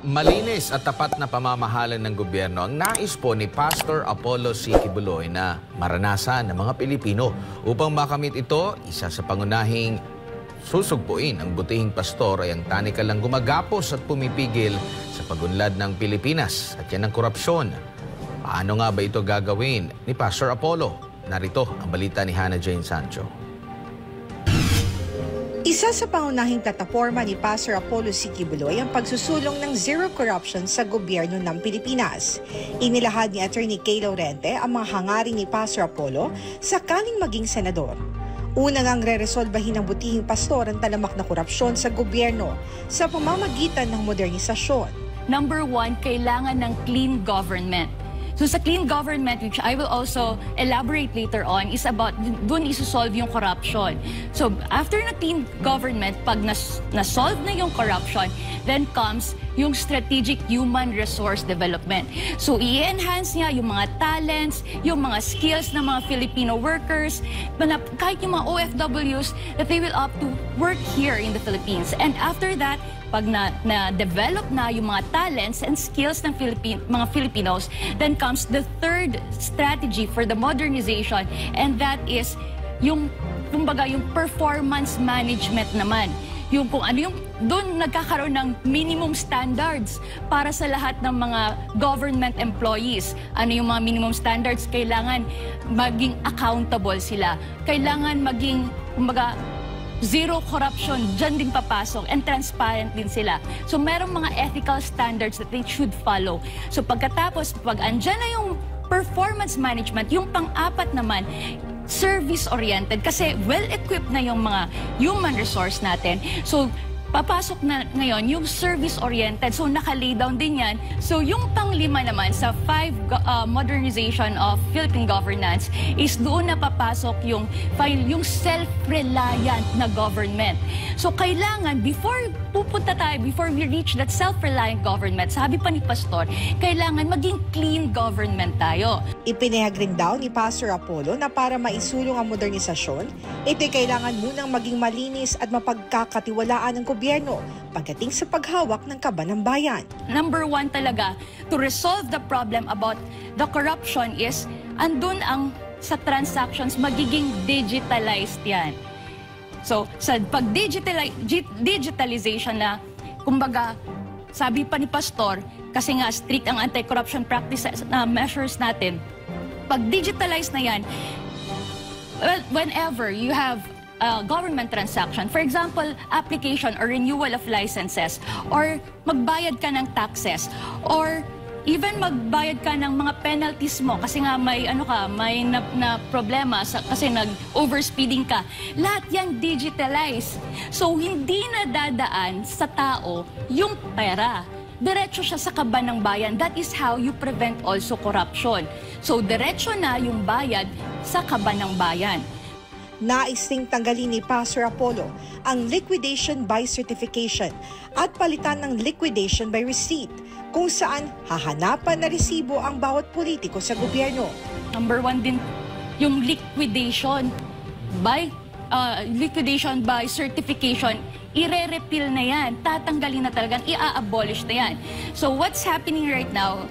Malinis at tapat na pamamahalan ng gobyerno ang nais po ni Pastor Apollo C. Kibuloy na maranasan ng mga Pilipino. Upang makamit ito, isa sa pangunahing susugpuin ang butihing pastor ay ang tanikalang gumagapos at pumipigil sa pagunlad ng Pilipinas at yan ang korupsyon. Paano nga ba ito gagawin ni Pastor Apollo? Narito ang balita ni Hannah Jane Sancho. Isa sa pangunahing plataforma ni Pastor Apollo C. Kibuloy ang pagsusulong ng zero corruption sa gobyerno ng Pilipinas. Inilahad ni Attorney Kay Laurente ang mga hangarin ni Pastor Apollo sakaling maging senador. Unang ang re-resolbahin ng butihing pastor ang talamak na korupsyon sa gobyerno sa pamamagitan ng modernisasyon. Number one, kailangan ng clean government. So sa clean government, which I will also elaborate later on, is about dun isosolve yung corruption. So after na clean government, pag nas, na-solve na yung corruption, then comes yung strategic human resource development. So i-enhance niya yung mga talents, yung mga skills ng mga Filipino workers, kahit yung mga OFWs, that they will opt to work here in the Philippines. And after that, pag na, na-develop na yung mga talents and skills ng Philippine, mga Filipinos, then comes the third strategy for the modernization and that is yung kumbaga yung performance management naman yung kung ano yung doon nagkakaroon ng minimum standards para sa lahat ng mga government employees. Ano yung mga minimum standards? Kailangan maging accountable sila. Kailangan maging, kumbaga, zero corruption, dyan din papasok, and transparent din sila. So merong mga ethical standards that they should follow. So pagkatapos, pag andyan na yung performance management, yung pang-apat naman, service-oriented kasi well-equipped na yung mga human resource natin. So papasok na ngayon yung service-oriented. So, nakalay down din yan. So, yung panglima naman sa five uh, modernization of Philippine governance is doon na papasok yung, yung self-reliant na government. So, kailangan, before pupunta tayo, before we reach that self-reliant government, sabi pa ni Pastor, kailangan maging clean government tayo. Ipinahag rin daw ni Pastor Apollo na para maisulong ang modernisasyon, ito'y kailangan munang maging malinis at mapagkakatiwalaan ng gobyerno pagdating sa paghawak ng kaba ng bayan. Number one talaga, to resolve the problem about the corruption is, andun ang sa transactions magiging digitalized yan. So, sa pag-digitalization na, kumbaga, sabi pa ni Pastor, kasi nga strict ang anti-corruption practices na measures natin, pag digitalize na yan, well, whenever you have uh, government transaction. For example, application or renewal of licenses or magbayad ka ng taxes or even magbayad ka ng mga penalties mo kasi nga may ano ka, may na, na problema sa, kasi nag-overspeeding ka. Lahat yan digitalize. So hindi na dadaan sa tao yung pera. Diretso siya sa kaban ng bayan. That is how you prevent also corruption. So diretso na yung bayad sa kaban ng bayan. Nais ding tanggalin ni Pastor Apollo ang liquidation by certification at palitan ng liquidation by receipt kung saan hahanapan na resibo ang bawat politiko sa gobyerno. Number one din yung liquidation by uh, liquidation by certification ire-repeal na yan, tatanggalin na talaga, i-abolish na yan. So what's happening right now,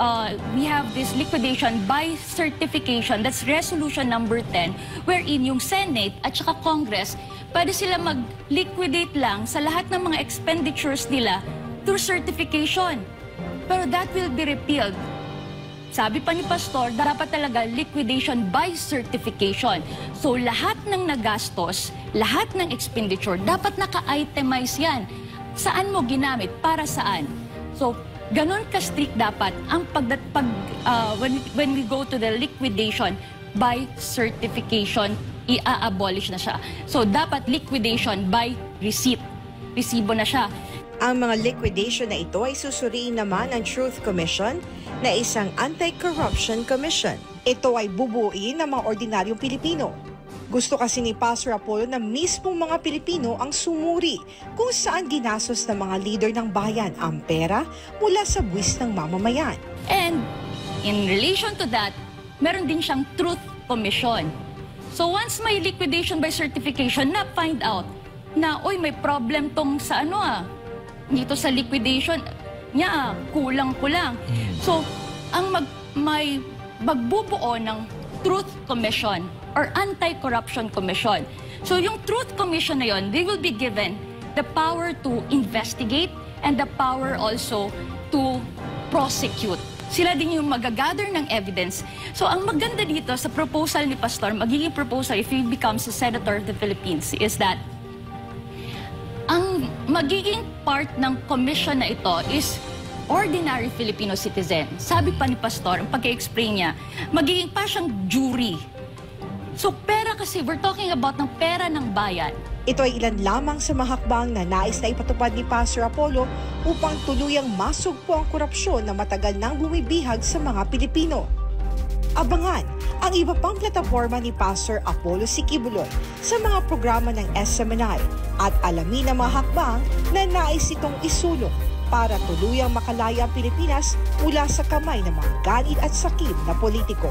uh, we have this liquidation by certification, that's resolution number 10, wherein yung Senate at saka Congress, pwede sila mag-liquidate lang sa lahat ng mga expenditures nila through certification. Pero that will be repealed. Sabi pa ni Pastor, dapat talaga liquidation by certification. So lahat ng nagastos, lahat ng expenditure, dapat naka-itemize yan. Saan mo ginamit? Para saan? So Ganon ka-strict dapat ang pagdat pag uh, when when we go to the liquidation by certification i-abolish na siya. So dapat liquidation by receipt. Resibo na siya. Ang mga liquidation na ito ay susuriin naman ng Truth Commission na isang anti-corruption commission. Ito ay bubuin ng mga ordinaryong Pilipino gusto kasi ni Pastor Apollo na mismong mga Pilipino ang sumuri kung saan ginastos ng mga leader ng bayan ang pera mula sa buwis ng mamamayan. And in relation to that, meron din siyang truth commission. So once may liquidation by certification na find out na, oy, may problem tong sa ano ah, dito sa liquidation, niya, kulang-kulang. So, ang mag, may magbubuo ng Truth Commission or Anti-Corruption Commission. So, yung Truth Commission na yon, they will be given the power to investigate and the power also to prosecute. Sila din yung magagather ng evidence. So, ang maganda dito sa proposal ni Pastor, magiging proposal if he becomes a Senator of the Philippines, is that ang magiging part ng commission na ito is ordinary Filipino citizen. Sabi pa ni Pastor, ang pag-explain niya, magiging pa siyang jury. So pera kasi, we're talking about ng pera ng bayan. Ito ay ilan lamang sa mga hakbang na nais na ipatupad ni Pastor Apollo upang tuluyang masugpo ang korupsyon na matagal nang bumibihag sa mga Pilipino. Abangan ang iba pang plataforma ni Pastor Apollo Sikibuloy sa mga programa ng SMNI at alamin ang mga hakbang na nais itong isulong para tuluyang makalaya ang Pilipinas mula sa kamay ng mga ganit at sakit na politiko.